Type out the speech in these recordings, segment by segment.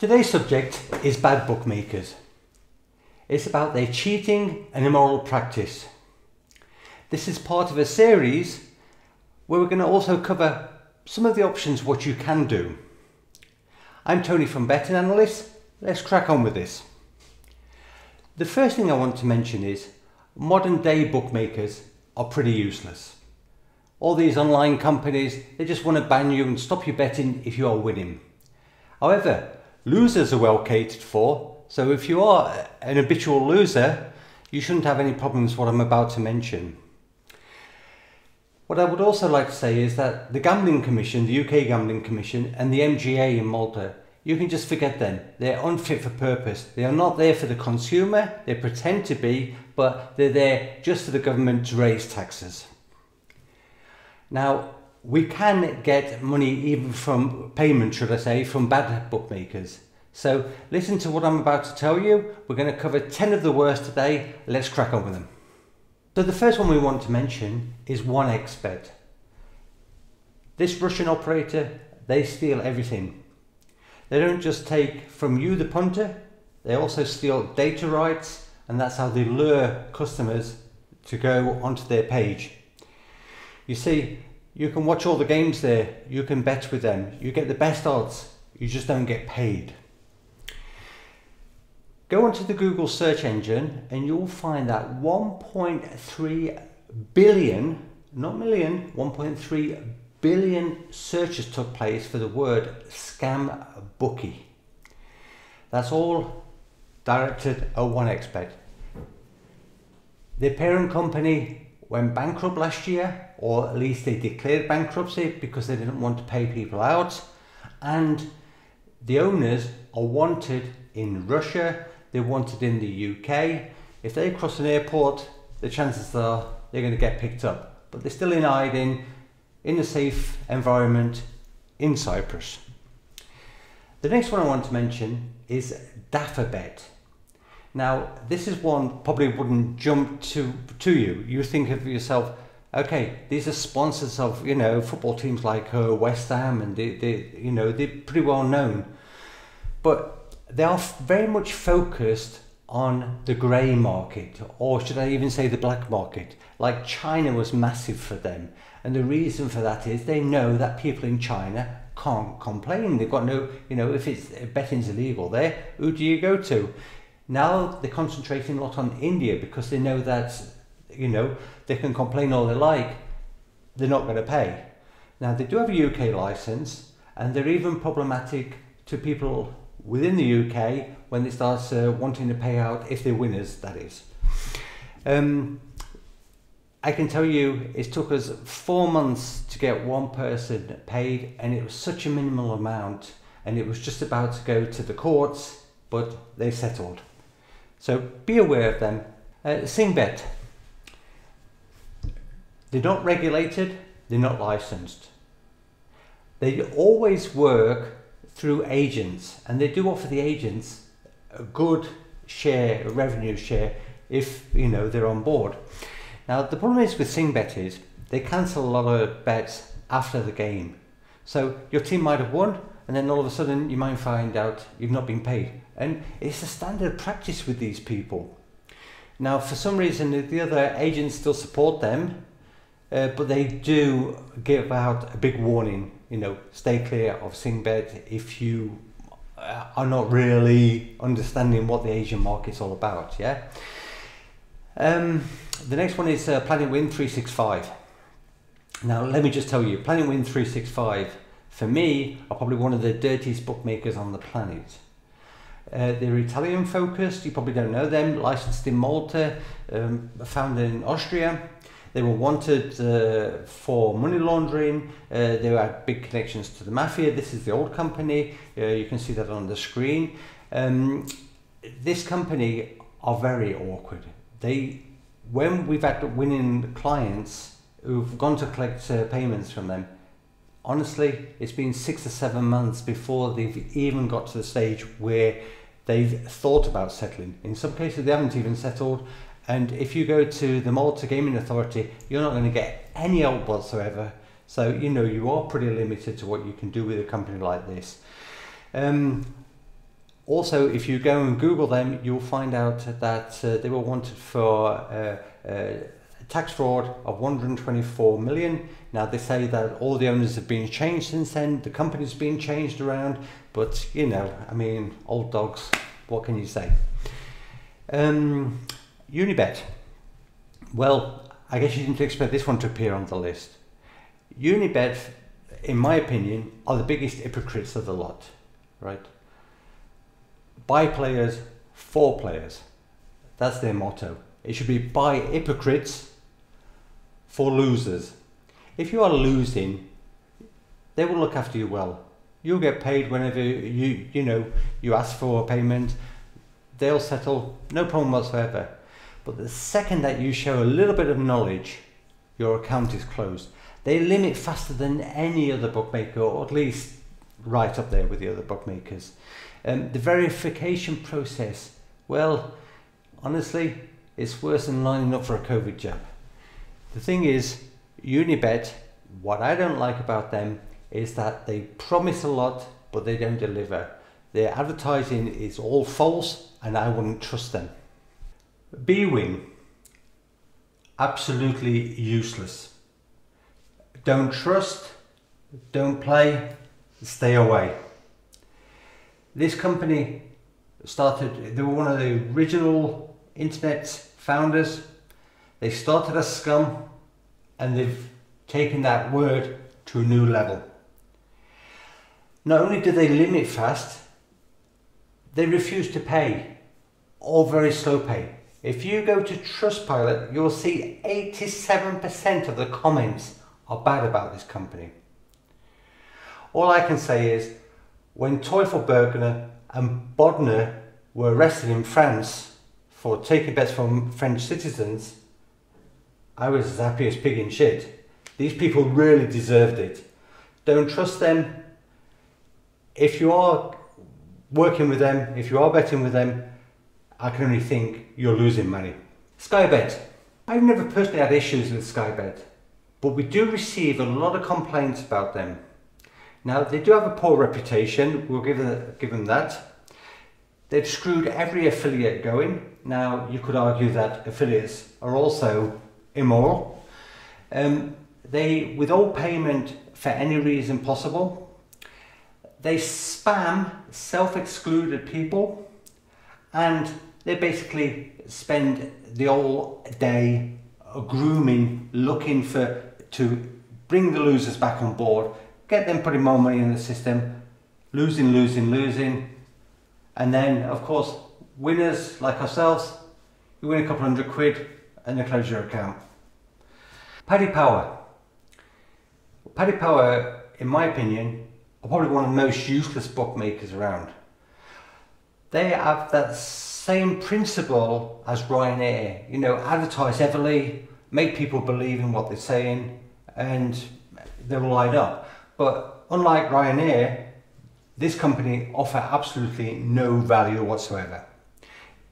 Today's subject is bad bookmakers. It's about their cheating and immoral practice. This is part of a series where we're going to also cover some of the options what you can do. I'm Tony from Betting Analyst. Let's crack on with this. The first thing I want to mention is modern day bookmakers are pretty useless. All these online companies, they just want to ban you and stop you betting if you are winning. However, Losers are well catered for, so if you are an habitual loser, you shouldn't have any problems what I'm about to mention. What I would also like to say is that the Gambling Commission, the UK Gambling Commission, and the MGA in Malta, you can just forget them. They're unfit for purpose. They are not there for the consumer, they pretend to be, but they're there just for the government to raise taxes. Now, we can get money even from payment, should I say, from bad bookmakers. So listen to what I'm about to tell you. We're going to cover 10 of the worst today. Let's crack on with them. So the first one we want to mention is 1xBet. This Russian operator, they steal everything. They don't just take from you, the punter, they also steal data rights, and that's how they lure customers to go onto their page. You see, you can watch all the games there, you can bet with them, you get the best odds, you just don't get paid. Go onto the Google search engine and you'll find that 1.3 billion, not million, 1.3 billion searches took place for the word scam bookie. That's all directed at 1xBet. The parent company went bankrupt last year, or at least they declared bankruptcy because they didn't want to pay people out. And the owners are wanted in Russia, they're wanted in the UK. If they cross an airport, the chances are they're going to get picked up. But they're still in hiding in a safe environment in Cyprus. The next one I want to mention is Dafabet. Now, this is one probably wouldn't jump to to you. You think of yourself, okay, these are sponsors of you know football teams like uh, West Ham, and they, they you know they're pretty well known, but they are very much focused on the grey market, or should I even say the black market? Like China was massive for them, and the reason for that is they know that people in China can't complain. They've got no, you know, if it's betting's illegal there, who do you go to? Now they're concentrating a lot on India because they know that, you know, they can complain all they like, they're not going to pay. Now they do have a UK license and they're even problematic to people within the UK when they start uh, wanting to pay out if they're winners, that is. Um, I can tell you it took us four months to get one person paid and it was such a minimal amount and it was just about to go to the courts but they settled. So be aware of them. Uh, SingBet, they're not regulated, they're not licensed. They always work through agents and they do offer the agents a good share, a revenue share, if you know they're on board. Now the problem is with SingBet is they cancel a lot of bets after the game. So your team might have won and then all of a sudden you might find out you've not been paid. And it's a standard practice with these people. Now, for some reason, the other agents still support them, uh, but they do give out a big warning. You know, stay clear of SingBet if you uh, are not really understanding what the Asian market's all about. Yeah. Um, the next one is uh, Planet Win 365. Now, let me just tell you, Planet Win 365 for me, are probably one of the dirtiest bookmakers on the planet. Uh, they're Italian focused, you probably don't know them, licensed in Malta, um, founded in Austria. They were wanted uh, for money laundering, uh, they had big connections to the mafia. This is the old company, uh, you can see that on the screen. Um, this company are very awkward. They, when we've had winning clients who've gone to collect uh, payments from them, honestly, it's been six or seven months before they've even got to the stage where they've thought about settling. In some cases, they haven't even settled. And if you go to the Malta Gaming Authority, you're not going to get any help whatsoever. So, you know, you are pretty limited to what you can do with a company like this. Um, also, if you go and Google them, you'll find out that uh, they were wanted for uh, uh, tax fraud of 124 million. Now they say that all the owners have been changed since then, the company's been changed around, but you know, I mean, old dogs, what can you say? Um, Unibet. Well, I guess you didn't expect this one to appear on the list. Unibet, in my opinion, are the biggest hypocrites of the lot, right? By players, for players. That's their motto. It should be by hypocrites for losers. If you are losing, they will look after you well. You'll get paid whenever you you know you ask for a payment. They'll settle, no problem whatsoever. But the second that you show a little bit of knowledge, your account is closed. They limit faster than any other bookmaker, or at least right up there with the other bookmakers. Um, the verification process, well, honestly, it's worse than lining up for a COVID jab. The thing is, Unibet, what I don't like about them is that they promise a lot, but they don't deliver. Their advertising is all false, and I wouldn't trust them. BWin, absolutely useless. Don't trust, don't play, stay away. This company started, they were one of the original internet founders. They started as scum and they've taken that word to a new level. Not only do they limit fast, they refuse to pay or very slow pay. If you go to Trustpilot, you'll see 87% of the comments are bad about this company. All I can say is when Teufelberger and Bodner were arrested in France for taking bets from French citizens, I was as happy as pig in shit. These people really deserved it. Don't trust them. If you are working with them, if you are betting with them, I can only think you're losing money. Skybet. I've never personally had issues with Skybet, but we do receive a lot of complaints about them. Now, they do have a poor reputation, we'll give them, give them that. They've screwed every affiliate going. Now, you could argue that affiliates are also immoral. Um, they withhold payment for any reason possible. They spam self-excluded people and they basically spend the whole day grooming, looking for to bring the losers back on board get them putting more money in the system, losing, losing, losing. And then, of course, winners like ourselves, you win a couple hundred quid and they close your account. Paddy Power. Paddy Power, in my opinion, are probably one of the most useless bookmakers around. They have that same principle as Ryanair, you know, advertise heavily, make people believe in what they're saying, and they'll light up. But unlike Ryanair, this company offer absolutely no value whatsoever.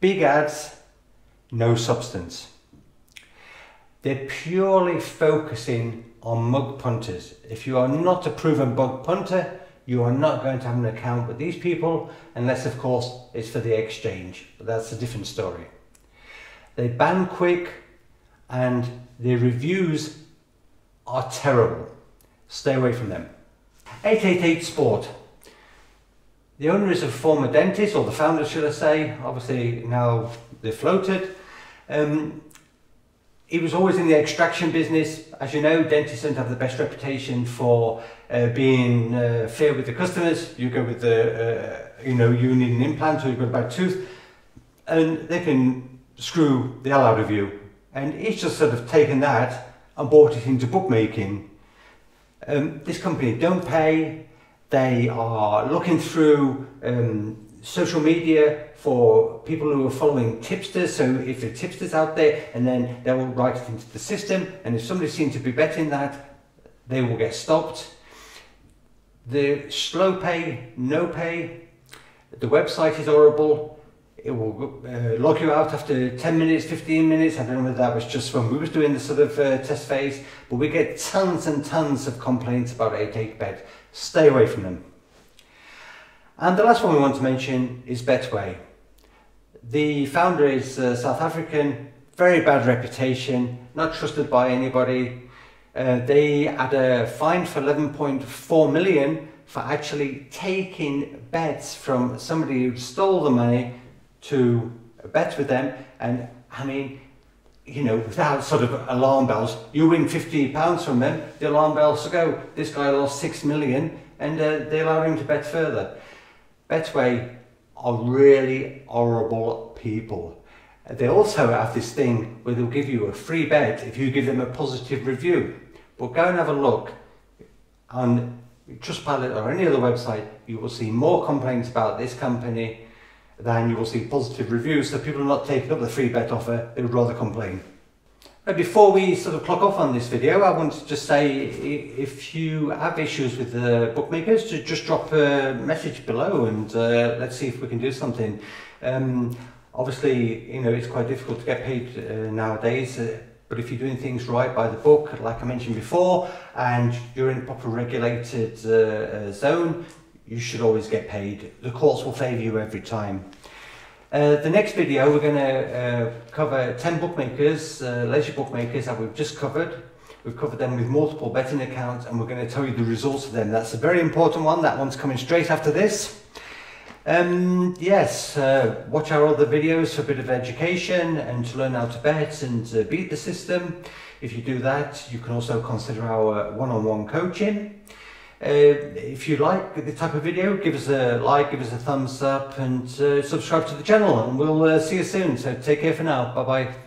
Big ads, no substance. They're purely focusing on mug punters. If you are not a proven mug punter, you are not going to have an account with these people unless of course it's for the exchange, but that's a different story. They ban quick and their reviews are terrible. Stay away from them. 888 Sport. The owner is a former dentist, or the founder, should I say. Obviously, now they're floated. Um, he was always in the extraction business. As you know, dentists don't have the best reputation for uh, being uh, fair with the customers. You go with the, uh, you know, you need an implant or you've got a bad tooth, and they can screw the hell out of you. And he's just sort of taken that and brought it into bookmaking um, this company don't pay. They are looking through um, social media for people who are following tipsters. So if there are tipsters out there, and then they will write it into the system, and if somebody seems to be betting that, they will get stopped. The slow pay, no pay. The website is horrible it will uh, you out after 10 minutes, 15 minutes. I don't know whether that was just when we was doing the sort of uh, test phase, but we get tons and tons of complaints about 88bet. Stay away from them. And the last one we want to mention is Betway. The founder is uh, South African, very bad reputation, not trusted by anybody. Uh, they had a fine for 11.4 million for actually taking bets from somebody who stole the money to bet with them. And I mean, you know, without sort of alarm bells, you win 50 pounds from them, the alarm bells go. This guy lost 6 million and uh, they allow him to bet further. Betway are really horrible people. They also have this thing where they'll give you a free bet if you give them a positive review. But go and have a look on Trustpilot or any other website, you will see more complaints about this company than you will see positive reviews. So people are not taking up the free bet offer, they would rather complain. Before we sort of clock off on this video, I want to just say if you have issues with the bookmakers, to just drop a message below and uh, let's see if we can do something. Um, obviously, you know, it's quite difficult to get paid uh, nowadays. Uh, but if you're doing things right by the book, like I mentioned before, and you're in a proper regulated uh, uh, zone, you should always get paid. The courts will favour you every time. Uh, the next video we're going to uh, cover 10 bookmakers, uh, leisure bookmakers that we've just covered. We've covered them with multiple betting accounts and we're going to tell you the results of them. That's a very important one. That one's coming straight after this. Um, yes, uh, watch our other videos for a bit of education and to learn how to bet and beat the system. If you do that, you can also consider our one-on-one -on -one coaching. Uh, if you like the type of video, give us a like, give us a thumbs up and uh, subscribe to the channel and we'll uh, see you soon. So take care for now. Bye-bye.